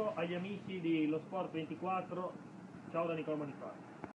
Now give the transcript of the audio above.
saluto agli amici di Lo Sport 24, ciao da Nicola Manifatti.